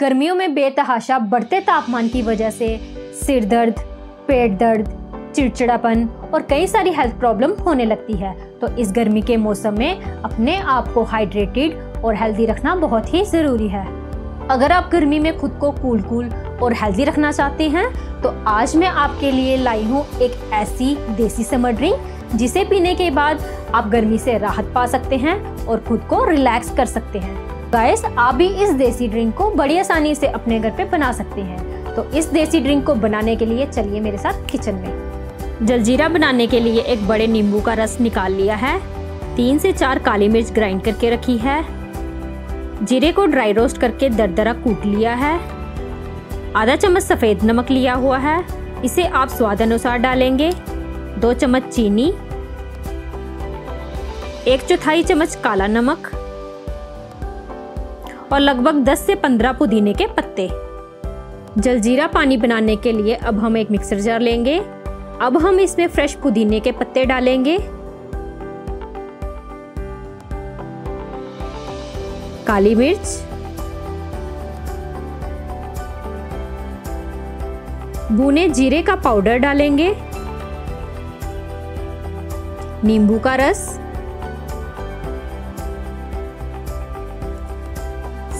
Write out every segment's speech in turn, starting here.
गर्मियों में बेतहाशा बढ़ते तापमान की वजह से सिर दर्द, पेट दर्द, चिड़चिड़ापन और कई सारी हेल्थ प्रॉब्लम होने लगती है। तो इस गर्मी के मौसम में अपने आप को हाइड्रेटेड और हेल्दी रखना बहुत ही ज़रूरी है। अगर आप गर्मी में खुद को कूल कूल और हेल्दी रखना चाहते हैं तो आज मैं आपके लिए लाई हूँ एक ऐसी देसी समर ड्रिंक जिसे पीने के बाद आप गर्मी से राहत पा सकते हैं और खुद को रिलैक्स कर सकते हैं। गाइस आप भी इस देसी ड्रिंक को बड़ी आसानी से अपने घर पे बना सकते हैं। तो इस देसी ड्रिंक को बनाने के लिए चलिए मेरे साथ किचन में। जलजीरा बनाने के लिए एक बड़े नींबू का रस निकाल लिया है। तीन से चार काली मिर्च ग्राइंड करके रखी है। जीरे को ड्राई रोस्ट करके दरदरा कूट लिया है। आधा चम्मच सफ़ेद नमक लिया हुआ है। इसे आप स्वाद अनुसार डालेंगे। दो चम्मच चीनी। एक चौथाई चम्मच काला नमक। और लगभग 10 से 15 पुदीने के पत्ते। जलजीरा पानी बनाने के लिए अब हम एक मिक्सर जार लेंगे। अब हम इसमें फ्रेश पुदीने के पत्ते डालेंगे। काली मिर्च। भुने जीरे का पाउडर डालेंगे। नींबू का रस।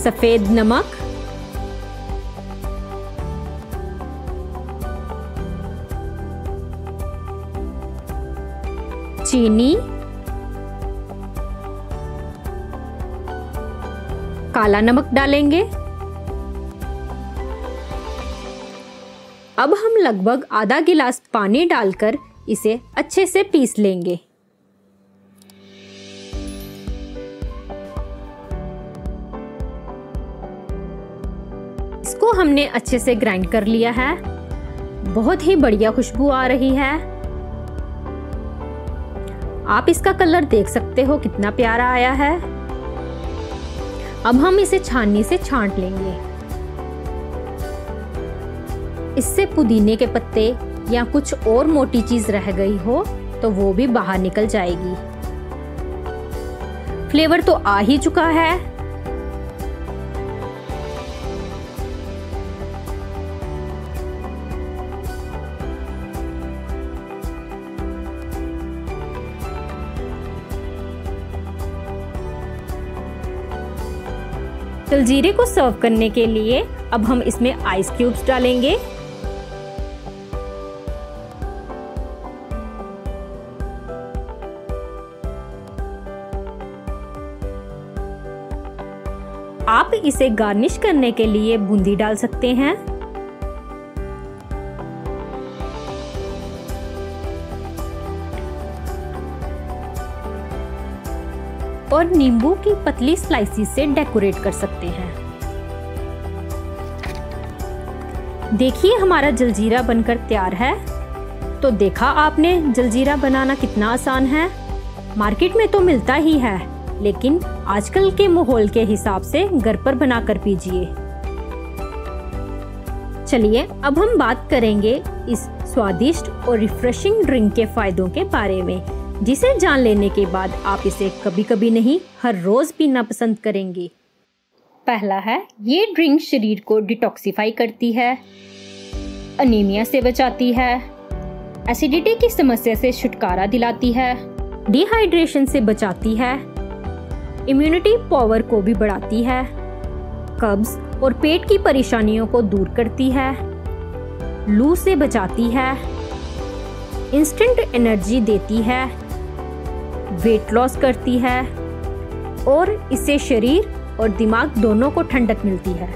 सफ़ेद नमक। चीनी। काला नमक डालेंगे। अब हम लगभग आधा गिलास पानी डालकर इसे अच्छे से पीस लेंगे। इसको हमने अच्छे से ग्राइंड कर लिया है। बहुत ही बढ़िया खुशबू आ रही है। आप इसका कलर देख सकते हो, कितना प्यारा आया है। अब हम इसे छाननी से छांट लेंगे। इससे पुदीने के पत्ते या कुछ और मोटी चीज़ रह गई हो तो वो भी बाहर निकल जाएगी। फ्लेवर तो आ ही चुका है। जलजीरे को सर्व करने के लिए अब हम इसमें आइस क्यूब्स डालेंगे। आप इसे गार्निश करने के लिए बूंदी डाल सकते हैं। और नींबू की पतली स्लाइसिस से डेकोरेट कर सकते हैं। देखिए, हमारा जलजीरा बनकर तैयार है। तो देखा आपने, जलजीरा बनाना कितना आसान है। मार्केट में तो मिलता ही है, लेकिन आजकल के माहौल के हिसाब से घर पर बनाकर पीजिए। चलिए, अब हम बात करेंगे इस स्वादिष्ट और रिफ्रेशिंग ड्रिंक के फायदों के बारे में। जिसे जान लेने के बाद आप इसे कभी कभी नहीं, हर रोज पीना पसंद करेंगे। पहला है, ये ड्रिंक शरीर को डिटॉक्सिफाई करती है। अनीमिया से बचाती है। एसिडिटी की समस्या से छुटकारा दिलाती है। डिहाइड्रेशन से बचाती है। इम्यूनिटी पावर को भी बढ़ाती है। कब्ज और पेट की परेशानियों को दूर करती है। लू से बचाती है। इंस्टेंट एनर्जी देती है। वेट लॉस करती है और इससे शरीर और दिमाग दोनों को ठंडक मिलती है।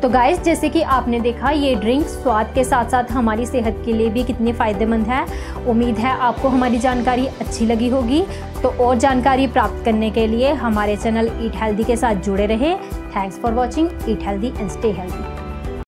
तो गाइस जैसे कि आपने देखा, ये ड्रिंक स्वाद के साथ साथ हमारी सेहत के लिए भी कितनी फ़ायदेमंद है। उम्मीद है आपको हमारी जानकारी अच्छी लगी होगी। तो और जानकारी प्राप्त करने के लिए हमारे चैनल ईट हेल्दी के साथ जुड़े रहें। Thanks for watching eat healthy and stay healthy